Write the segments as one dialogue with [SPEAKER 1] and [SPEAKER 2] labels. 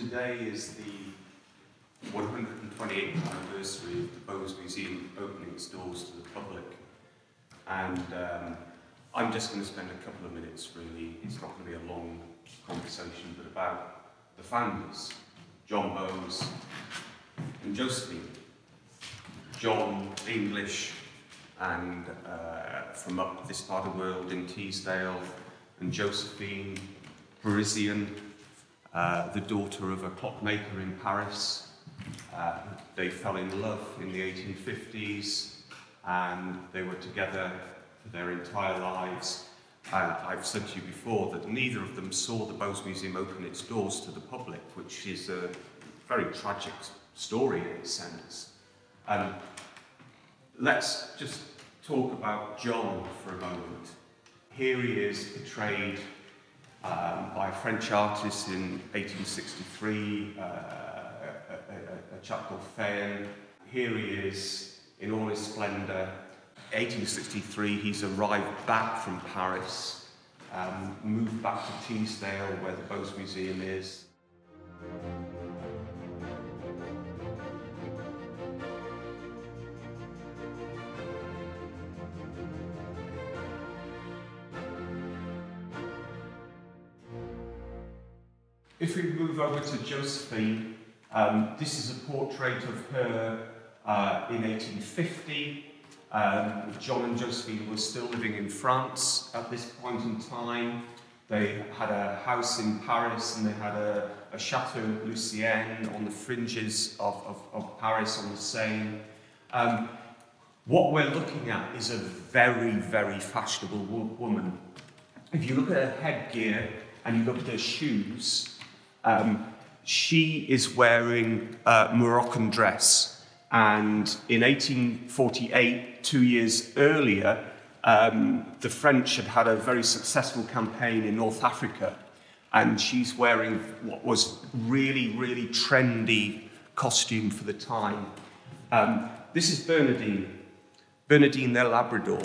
[SPEAKER 1] Today is the 128th anniversary of the Bowes Museum opening its doors to the public. And um, I'm just going to spend a couple of minutes, really. It's not going to be a long conversation, but about the founders, John Bowes and Josephine. John, English, and uh, from up this part of the world in Teesdale, and Josephine, Parisian, uh, the daughter of a clockmaker in Paris. Uh, they fell in love in the 1850s and they were together for their entire lives. Uh, I've said to you before that neither of them saw the Bose Museum open its doors to the public, which is a very tragic story in a sense. Um, let's just talk about John for a moment. Here he is portrayed um, by a French artist in 1863, uh, a, a, a chap called Fayen. Here he is in all his splendour. 1863, he's arrived back from Paris, um, moved back to Teesdale, where the Bowes Museum is. If we move over to Josephine, um, this is a portrait of her uh, in 1850. Um, John and Josephine were still living in France at this point in time. They had a house in Paris and they had a, a Chateau Louveciennes on the fringes of, of, of Paris on the Seine. Um, what we're looking at is a very, very fashionable wo woman. If you look at her headgear and you look at her shoes, um, she is wearing a Moroccan dress. And in 1848, two years earlier, um, the French had had a very successful campaign in North Africa. And she's wearing what was really, really trendy costume for the time. Um, this is Bernadine. Bernadine, their Labrador.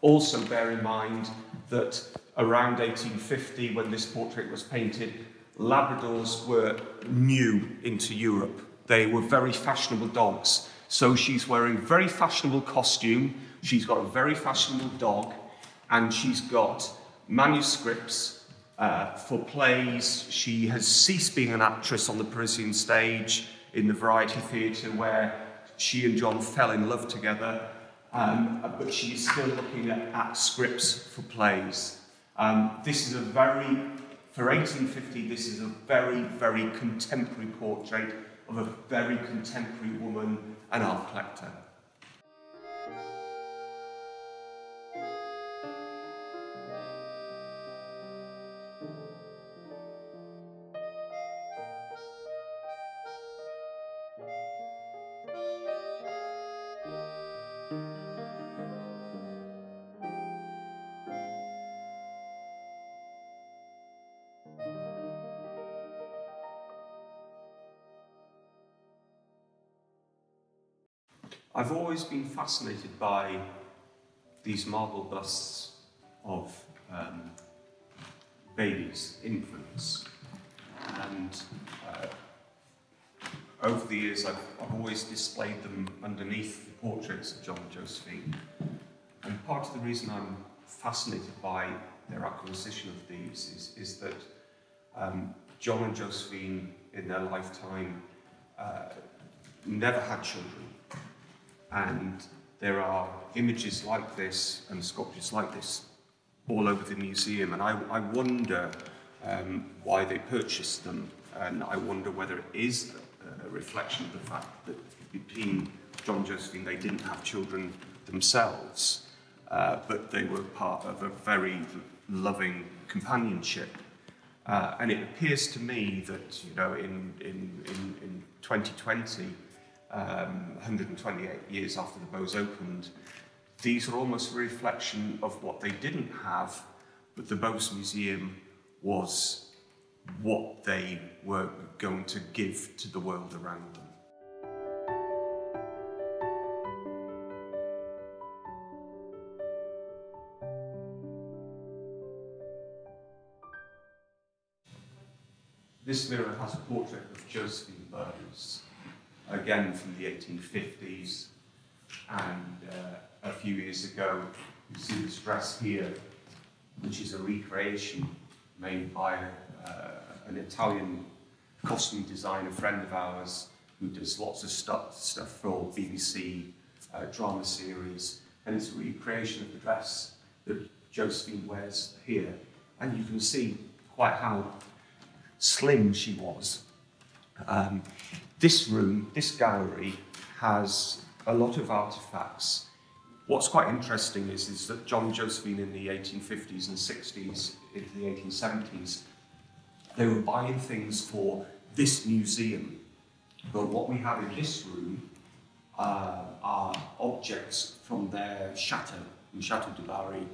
[SPEAKER 1] Also bear in mind that around 1850, when this portrait was painted, Labradors were new into Europe. They were very fashionable dogs. So she's wearing very fashionable costume, she's got a very fashionable dog, and she's got manuscripts uh, for plays. She has ceased being an actress on the Parisian stage in the Variety Theatre where she and John fell in love together, um, but she's still looking at, at scripts for plays. Um, this is a very For 1850, this is a very, very contemporary portrait of a very contemporary woman and art collector. I've always been fascinated by these marble busts of um, babies, infants, and uh, over the years I've, I've always displayed them underneath the portraits of John and Josephine. And part of the reason I'm fascinated by their acquisition of these is, is that um, John and Josephine in their lifetime uh, never had children. And there are images like this and sculptures like this all over the museum. And I, I wonder um, why they purchased them. And I wonder whether it is a, reflection of the fact that between John and Josephine, they didn't have children themselves, uh, but they were part of a very loving companionship. Uh, and it appears to me that, you know, in, in, in, in 2020, um, 128 years after the Bowes opened, these are almost a reflection of what they didn't have, but the Bowes Museum was what they were going to give to the world around them. this mirror has a portrait of Josephine Bowes, again from the 1850s. And uh, a few years ago, you see this dress here, which is a recreation made by uh, an Italian costume designer friend of ours who does lots of stuff, stuff for BBC uh, drama series. And it's a recreation of the dress that Josephine wears here. And you can see quite how slim she was. Um, this room, this gallery, has a lot of artifacts. What's quite interesting is, is that John Josephine in the 1850s and 60s, into the 1870s, they were buying things for this museum. But what we have in this room uh, are objects from their chateau, in Chateau du Barry,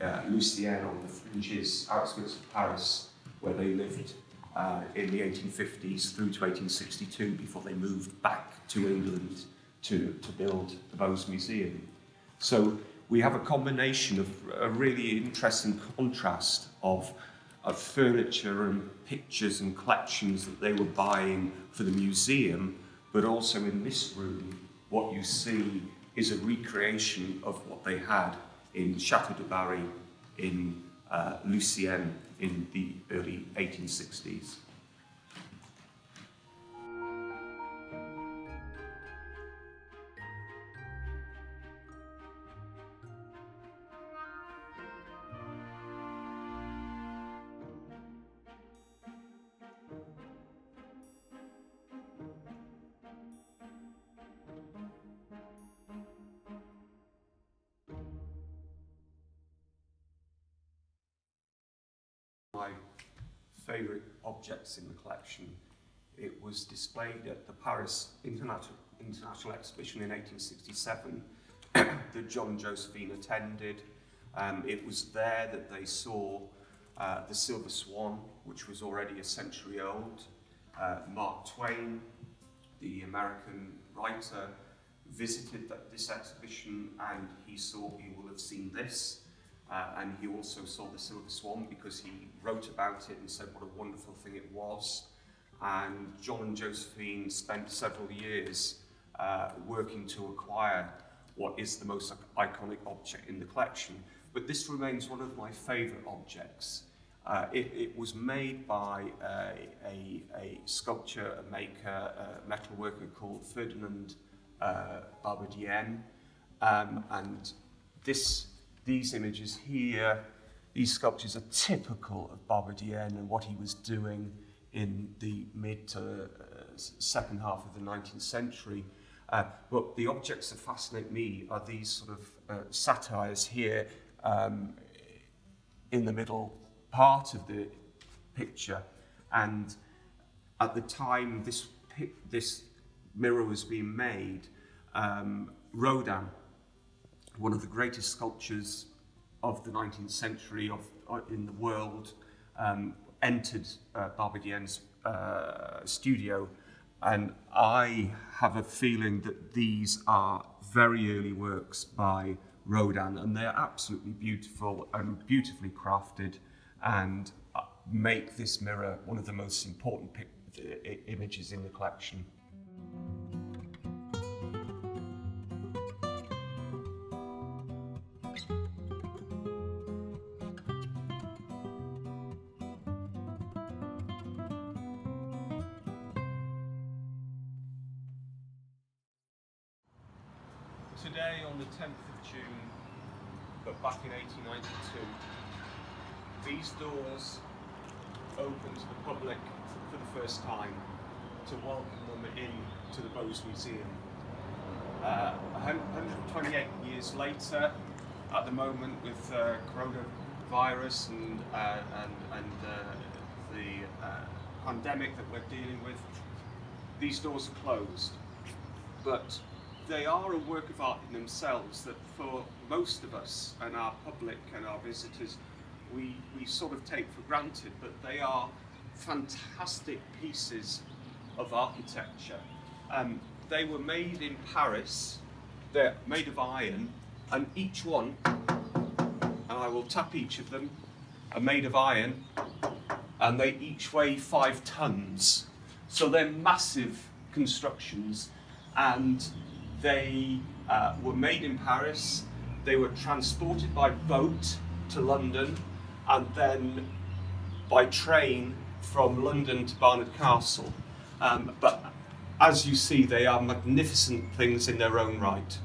[SPEAKER 1] uh, Louveciennes on the fringes, outskirts of Paris, where they lived uh, in the 1850s through to 1862 before they moved back to England to, to build the Bowes Museum. So we have a combination of a really interesting contrast of, of furniture and pictures and collections that they were buying for the museum, but also in this room, what you see is a recreation of what they had in Chateau du Barry in uh, Louveciennes in the early 1860s. My favourite objects in the collection. It was displayed at the Paris International, International Exhibition in 1867 that John Josephine attended. Um, it was there that they saw uh, the Silver Swan, which was already a century old. Uh, Mark Twain, the American writer, visited that, this exhibition and he saw, he will have seen this, uh, and he also saw the Silver Swan because he wrote about it and said what a wonderful thing it was. And John and Josephine spent several years uh, working to acquire what is the most iconic object in the collection. But this remains one of my favourite objects. Uh, it, it was made by uh, a, a sculpture, a maker, a metal worker called Ferdinand uh. Um, and this these images here, these sculptures are typical of Barbedienne and what he was doing in the mid to uh, second half of the 19th century. Uh, but the objects that fascinate me are these sort of uh, satires here um, in the middle part of the picture. And at the time this, this mirror was being made, um, Rodin one of the greatest sculptures of the 19th century of, uh, in the world, um, entered uh, Barbedienne's uh, studio. And I have a feeling that these are very early works by Rodin, and they're absolutely beautiful and beautifully crafted and uh, make this mirror one of the most important images in the collection. Today on the 10th of June, but back in 1892, these doors opened to the public for the first time to welcome them in to the Bowes Museum. Uh, 128 years later, at the moment with uh, coronavirus and, uh, and, and uh, the uh, pandemic that we're dealing with, these doors are closed. But they are a work of art in themselves that for most of us and our public and our visitors, we, we sort of take for granted, but they are fantastic pieces of architecture. Um, they were made in Paris, they're made of iron, and each one, and I will tap each of them, are made of iron, and they each weigh five tons. So they're massive constructions, and they uh, were made in Paris. They were transported by boat to London, and then by train from London to Barnard Castle. Um, but as you see, they are magnificent things in their own right.